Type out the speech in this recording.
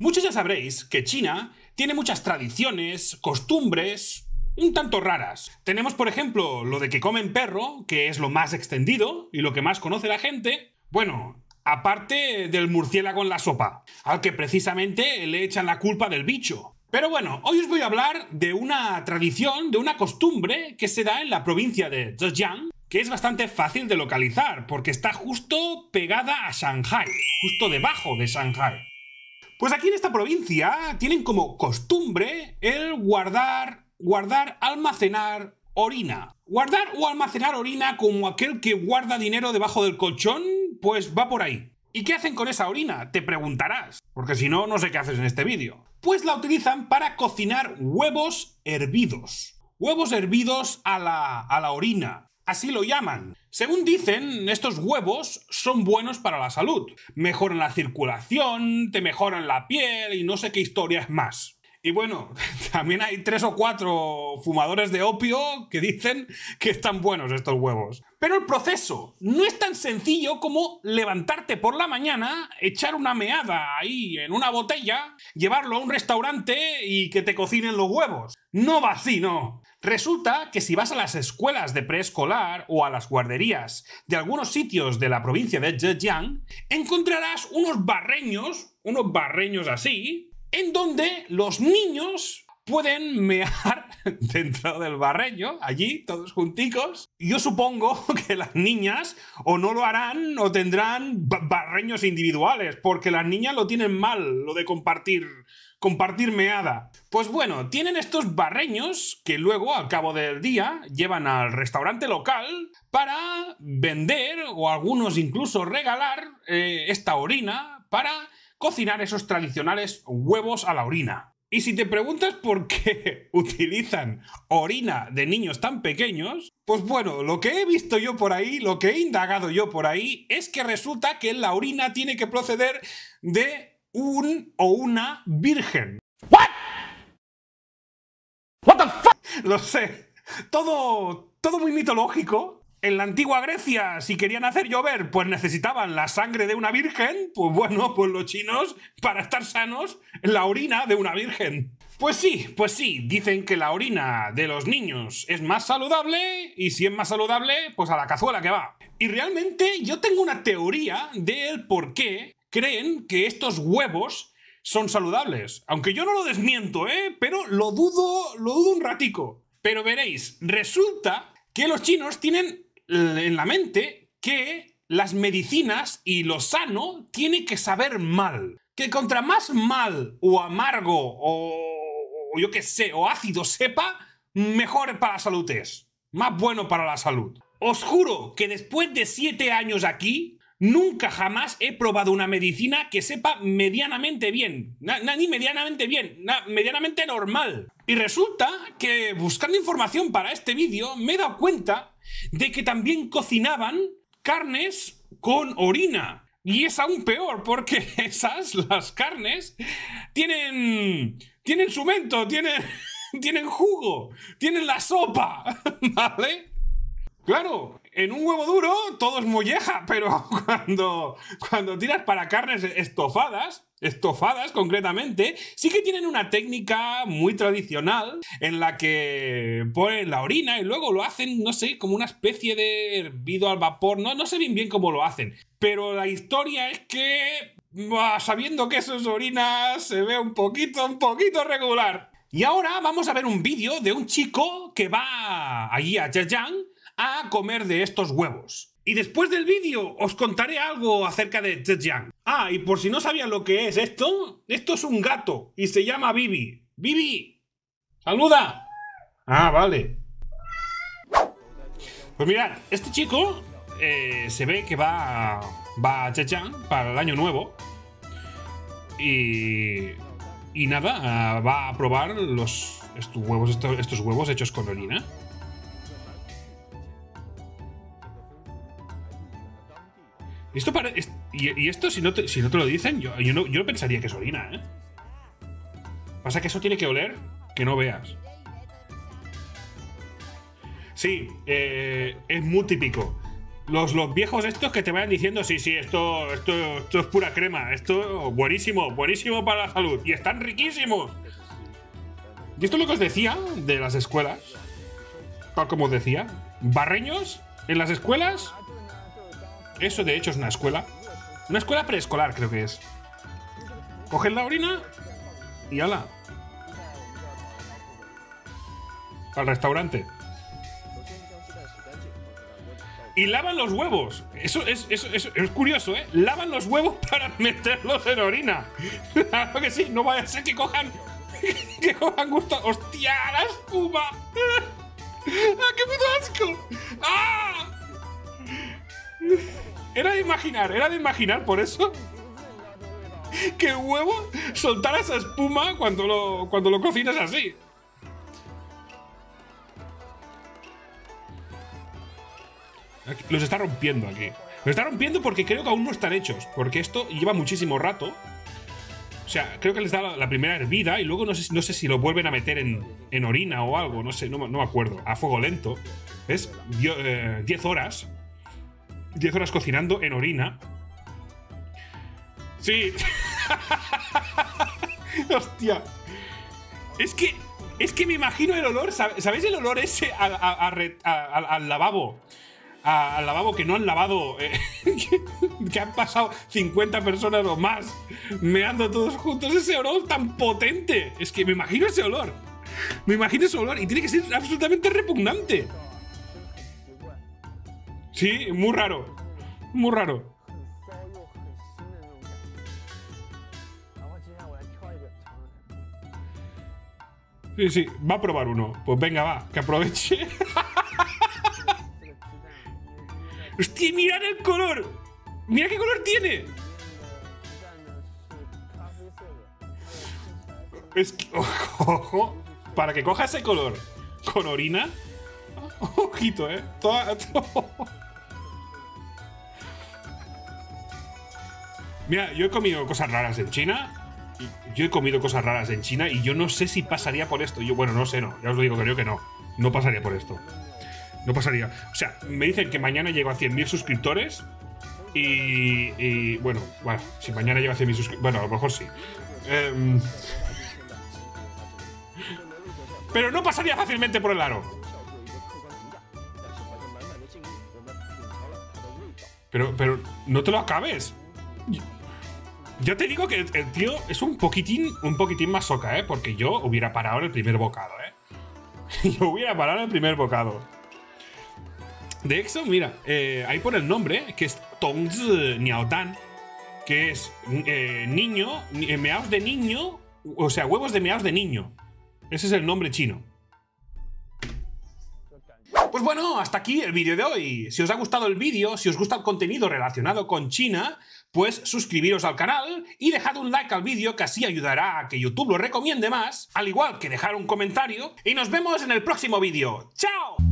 Muchos ya sabréis que China tiene muchas tradiciones, costumbres, un tanto raras. Tenemos, por ejemplo, lo de que comen perro, que es lo más extendido y lo que más conoce la gente. Bueno, aparte del murciélago en la sopa, al que precisamente le echan la culpa del bicho. Pero bueno, hoy os voy a hablar de una tradición, de una costumbre que se da en la provincia de Zhejiang, que es bastante fácil de localizar, porque está justo pegada a Shanghai, justo debajo de Shanghai. Pues aquí en esta provincia tienen como costumbre el guardar, guardar, almacenar orina. Guardar o almacenar orina como aquel que guarda dinero debajo del colchón, pues va por ahí. ¿Y qué hacen con esa orina? Te preguntarás, porque si no, no sé qué haces en este vídeo. Pues la utilizan para cocinar huevos hervidos. Huevos hervidos a la, a la orina. Así lo llaman. Según dicen, estos huevos son buenos para la salud. Mejoran la circulación, te mejoran la piel y no sé qué historias más. Y bueno, también hay tres o cuatro fumadores de opio que dicen que están buenos estos huevos. Pero el proceso no es tan sencillo como levantarte por la mañana, echar una meada ahí en una botella, llevarlo a un restaurante y que te cocinen los huevos. No va así, no. Resulta que si vas a las escuelas de preescolar o a las guarderías de algunos sitios de la provincia de Zhejiang, encontrarás unos barreños, unos barreños así, en donde los niños pueden mear dentro del barreño, allí, todos junticos. Yo supongo que las niñas o no lo harán o tendrán barreños individuales, porque las niñas lo tienen mal, lo de compartir, compartir meada. Pues bueno, tienen estos barreños que luego, al cabo del día, llevan al restaurante local para vender o algunos incluso regalar eh, esta orina para cocinar esos tradicionales huevos a la orina. Y si te preguntas por qué utilizan orina de niños tan pequeños, pues bueno, lo que he visto yo por ahí, lo que he indagado yo por ahí, es que resulta que la orina tiene que proceder de un o una virgen. ¿What? What the fuck? Lo sé. Todo, todo muy mitológico, en la antigua Grecia, si querían hacer llover, pues necesitaban la sangre de una virgen, pues bueno, pues los chinos, para estar sanos, la orina de una virgen. Pues sí, pues sí, dicen que la orina de los niños es más saludable y si es más saludable, pues a la cazuela que va. Y realmente yo tengo una teoría del por qué creen que estos huevos son saludables. Aunque yo no lo desmiento, ¿eh? Pero lo dudo, lo dudo un ratico. Pero veréis, resulta que los chinos tienen en la mente que las medicinas y lo sano tiene que saber mal. Que contra más mal o amargo o, yo qué sé, o ácido sepa, mejor para la salud es. Más bueno para la salud. Os juro que después de siete años aquí, nunca jamás he probado una medicina que sepa medianamente bien. ni medianamente bien, medianamente normal. Y resulta que buscando información para este vídeo me he dado cuenta de que también cocinaban carnes con orina. Y es aún peor porque esas, las carnes, tienen, tienen sumento, tienen, tienen jugo, tienen la sopa, ¿vale? Claro, en un huevo duro todo es molleja, pero cuando, cuando tiras para carnes estofadas, estofadas concretamente, sí que tienen una técnica muy tradicional en la que ponen la orina y luego lo hacen, no sé, como una especie de hervido al vapor, no, no sé bien bien cómo lo hacen, pero la historia es que, sabiendo que eso es orina, se ve un poquito, un poquito regular. Y ahora vamos a ver un vídeo de un chico que va allí a Zhejiang a comer de estos huevos. Y después del vídeo os contaré algo acerca de Zhejiang. Ah, y por si no sabían lo que es esto, esto es un gato y se llama Bibi. ¡Bibi! ¡Saluda! Ah, vale. Pues mirad, este chico eh, se ve que va, va a Zhejiang para el año nuevo. Y, y nada, va a probar los, estos huevos hechos con orina. Esto y, esto, si no, te, si no te lo dicen, yo, yo, no, pensaría que es orina, ¿eh? Pasa que eso tiene que oler que no veas. Sí, eh, es muy típico. Los, los viejos estos que te vayan diciendo, sí, sí, esto, esto, esto es pura crema, esto buenísimo, buenísimo para la salud. Y están riquísimos. Y esto es lo que os decía de las escuelas. Tal como os decía. Barreños en las escuelas. Eso de hecho es una escuela. Una escuela preescolar creo que es. Cogen la orina y ala. Al restaurante. Y lavan los huevos. Eso es, eso, eso es curioso, ¿eh? Lavan los huevos para meterlos en orina. Claro que sí, no vaya a ser que cojan. que cojan gusto. ¡Hostia, la espuma! ¡Ah, qué puto asco! ¡Ah! Era de imaginar, era de imaginar, por eso. Que huevo soltara esa espuma cuando lo, cuando lo cocinas así. Los está rompiendo aquí. Los está rompiendo porque creo que aún no están hechos. Porque esto lleva muchísimo rato. O sea, creo que les da la, primera hervida y luego no sé, no sé si lo vuelven a meter en, orina o algo. No sé, no, me acuerdo. A fuego lento. Es 10 eh, horas. 10 horas cocinando en orina. Sí. Hostia. Es que. Es que me imagino el olor. ¿Sabéis el olor ese al lavabo? al lavabo que no han lavado, eh, que, han pasado 50 personas o más meando todos juntos. Ese olor tan potente. Es que me imagino ese olor. Me imagino ese olor y tiene que ser absolutamente repugnante. Sí, muy raro. Muy raro. Sí, sí, va a probar uno. Pues venga, va, que aproveche. ¡Hostia, mirad el color! ¡Mira qué color tiene! Es que, ojo, para que coja ese color con orina. Ojito, eh. Mira, yo he comido cosas raras en China. Yo he comido cosas raras en China y yo no sé si pasaría por esto. Yo, bueno, no sé, no. Ya os lo digo, creo que no. No pasaría por esto. No pasaría. O sea, me dicen que mañana llego a 100.000 suscriptores. Y, bueno, bueno, si mañana llego a 100.000 suscriptores. Bueno, a lo mejor sí. Em, pero no pasaría fácilmente por el aro. Pero, pero, no te lo acabes. Yo te digo que el tío es un poquitín, un poquitín más soca, ¿eh? Porque yo hubiera parado en el primer bocado, ¿eh? Yo hubiera parado el primer bocado. De hecho, mira, eh, ahí pone el nombre, que es Tongzi Niaodan, que es eh, niño, eh, meaos de niño, o sea, huevos de meaos de niño. Ese es el nombre chino. Pues bueno, hasta aquí el vídeo de hoy. Si os ha gustado el vídeo, si os gusta el contenido relacionado con China, pues suscribiros al canal y dejad un like al vídeo que así ayudará a que YouTube lo recomiende más, al igual que dejar un comentario, y nos vemos en el próximo vídeo. ¡Chao!